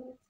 minutes.